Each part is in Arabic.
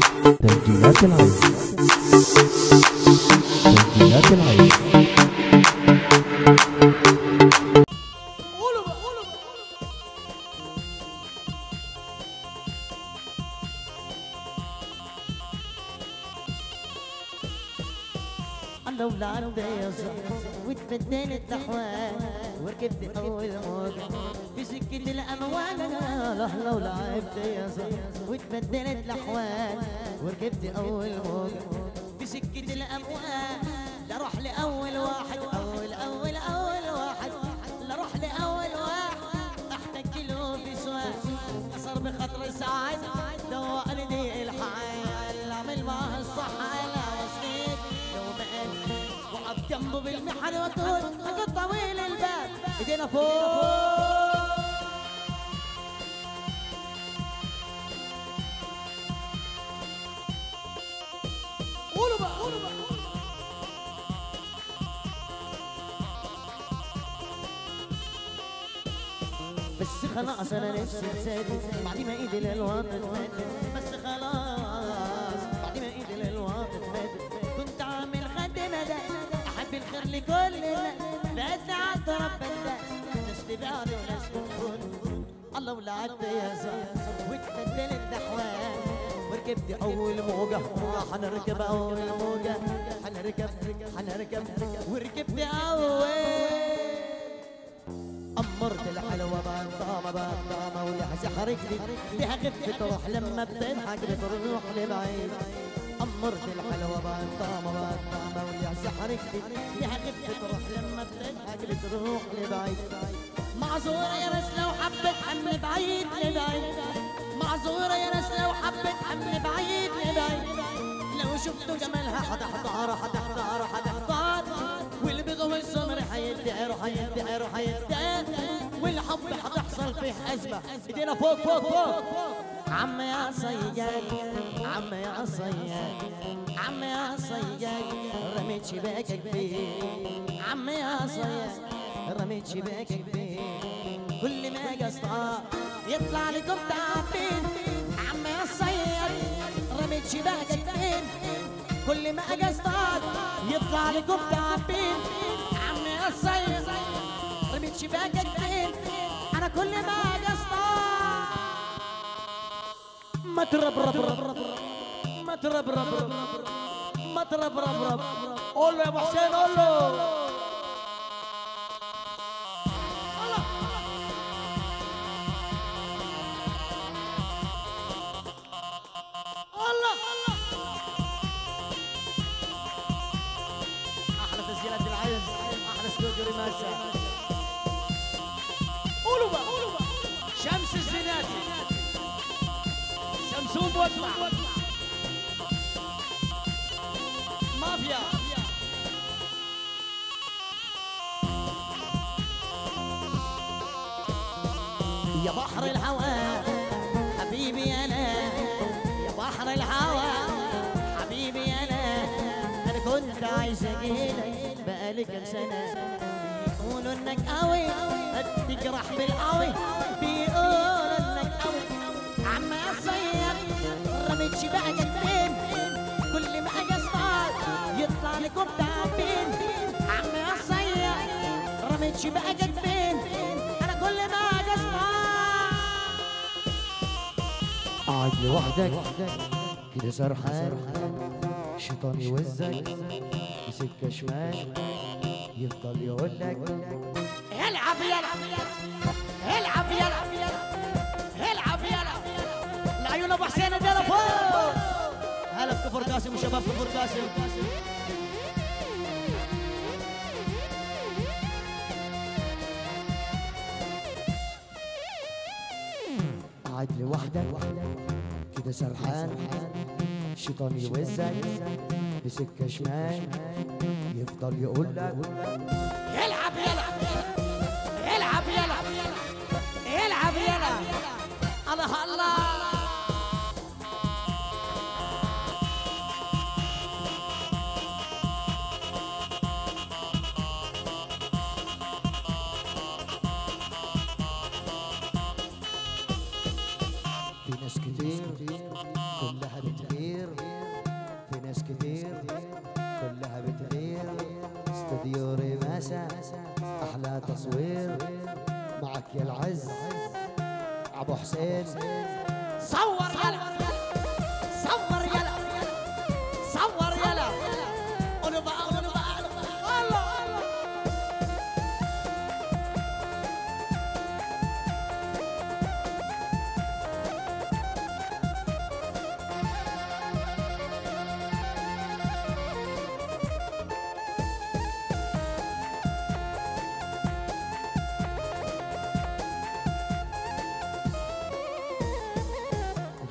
Thank you, Natalai. Thank you, Natalai. يا واتبدلت الاحوال وركبت أول موجه في سكه الاموال أنا ولعبت يا صاحبي واتبدلت الأحوال وركبت أول موجه في سكه الأموال لا لأول واحد. أول أول أول واحد. لا لأول واحد. احتاج له في سؤال اثر بخاطر ساعات اجد طويل البال ايدينا فوق. قولوا بقى. قولوا بقى. بس خلاص أنا نفسي انساني بعد ما ايدي للوطن ماتت بس خلاص بعد ما ايدي للوطن ماتت كنت عامل خدمة ده. أحب الخير لكل الناس. رب الناس الله ولعبت يا زلمه واتبدلت الاحوال وركبت اول موجه حنركب اول موجه حنركب حنركب وركبت اول أمرت الحلوة بطامة بطامة واللي سحرتني بها خفة روح لما بتضحك بتروح لبعيد أمرت الحلوة بطامة بطامة واللي سحرتني بها خفة روح لما بتضحك بتروح لبعيد معذورة يا ناس لو حبت حن بعيد لبعيد معذورة يا ناس لو حبت حن بعيد لبعيد لو شفتوا جمالها حتحتار حتحتار حتحتار واللي بيضوي السمر حيدعر حيدعر حيدعر والحب حتحصل فيه أزمة. إيدينا فوق فوق فوق. عم يا صياد عم يا صياد عم يا صياد رميت شباكك فيه عم يا صياد رميت شباكك فيه كل ما قصطها يطلع لكم تعبين عم يا صياد رميت شباكك فين كل ما اصطاد يطلع لكم تعبين عم يا صياد رميت شباكك فين أنا كل ما أجي ما تربرب ما تربرب ما تربرب قول له يا ابو حسين قول له يا بحر الهوى حبيبي أنا. يا بحر الهوى حبيبي أنا. أنا كنت عايز أجيلك بقالي كام سنة. بيقولوا إنك قوي تجرح بالقوي شباكك فين كل ما أجي اصطاد يطلع لكم تعبين عم يا صياد رميت شباكك فين أنا كل ما أجي اصطاد قاعد لوحدك كده سرحان شيطان يوزك سكة شمال يفضل يقول لك العب يلا العب يلا العب بكفر قاسم وشباب كفر قاسم قاعد لوحدك كده سرحان شيطان يوزك سكة شمال يفضل يقول لك. العب يلا العب يلا العب يلا الله الله. حسين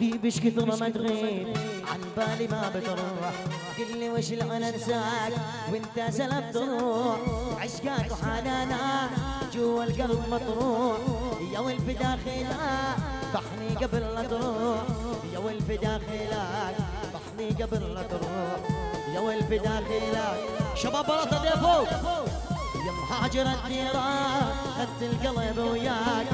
غيبش كثر ما تغيب. عن بالي ما بتروح. قل لي وش أنا انساك وانت سلبت تروح عشقك وحنانا. جوا القلب مطروح. يا ولف داخلك بحني قبل لا تروح. يا ولف داخلك بحني قبل لا تروح. يا ولف داخلك. شباب بلاطة فوق يا مهاجر الديران خدت القلب وياك.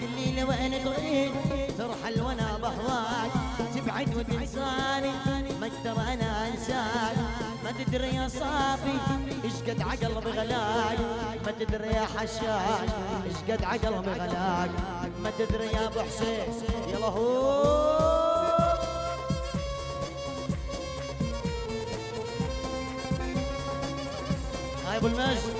قل لي لوين تريد ترحل وأنا بهواك. تبعد وتنساني ما أقدر أنا أنساك. ما تدري يا صافي إيش قد عقل بغلاك. ما تدري يا حشاش إيش قد عقل بغلاك. ما تدري يا أبو حسين يلا هو. هاي أبو المجد.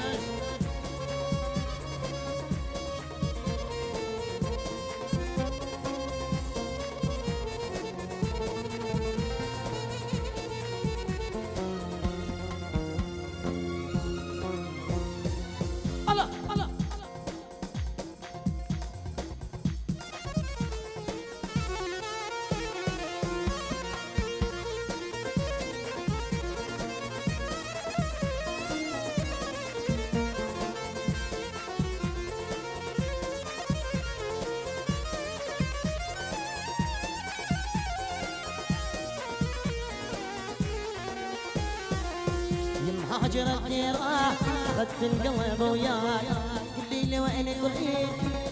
مهاجر الديرة خدت القلب وياك. قل لي لوين تريد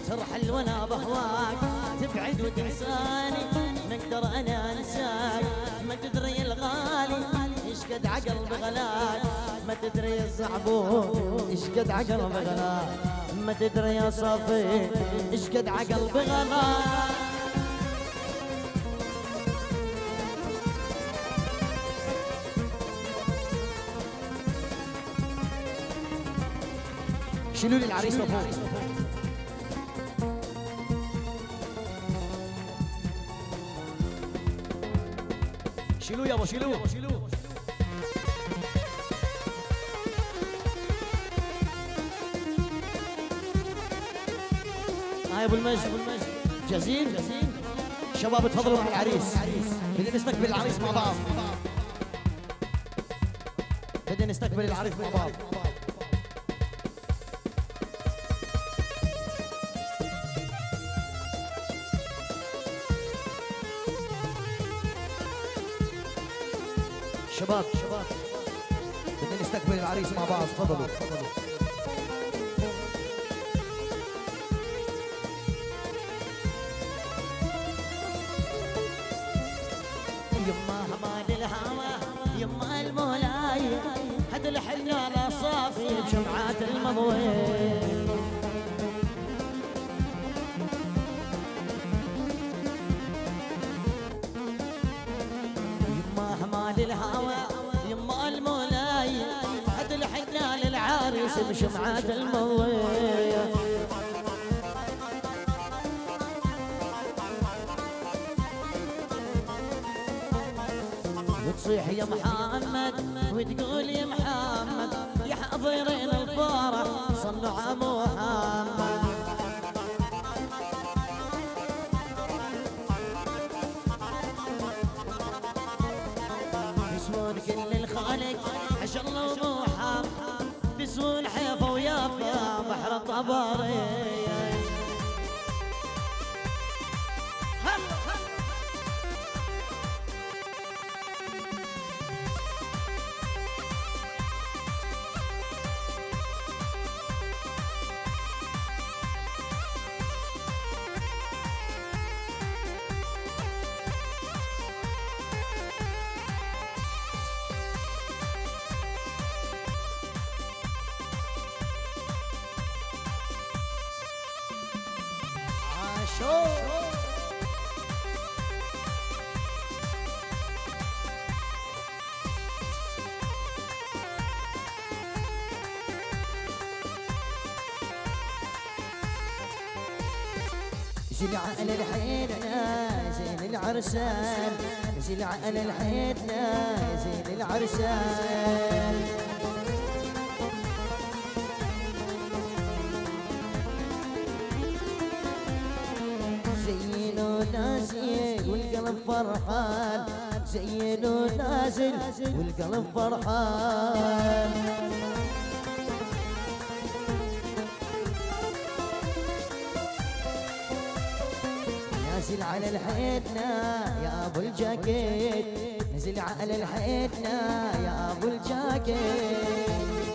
ترحل وأنا بهواك. تبعد وتنساني ما أقدر أنا أنساك. ما تدري الغالي إيش قد عقل بغلاك. ما تدري الزعبون إيش قد عقل بغلاك. ما تدري يا صافي إيش قد عقل بغلاك. شيلوا لي العريس لفوق شيلوه يابا شيلوه. هاي أبو المجد. ابو المجد جاهزين شباب تفضلوا مع العريس بدنا نستقبل العريس مع بعض. بدنا نستقبل العريس مع بعض. شباب شباب. بدنا نستقبل العريس مع بعض. تفضلوا. تفضلوا يما حمال الهوى يما المولاي هد الحلال صافي بشمعات المضوي. العريس بشمعات المضوي وتصيح يا محمد وتقول يا محمد يا حاضرين الفرح صلوا على محمد. يسوون كل الخالق عشان الله بحر طبري زل على الحيدنا زين العرسان زل على الحيدنا زين العرسان. نازل والقلب فرحان. زينو نازل والقلب فرحان. نازل على الحيدنا يا أبو الجاكيت. نزل على الحيدنا يا أبو الجاكيت.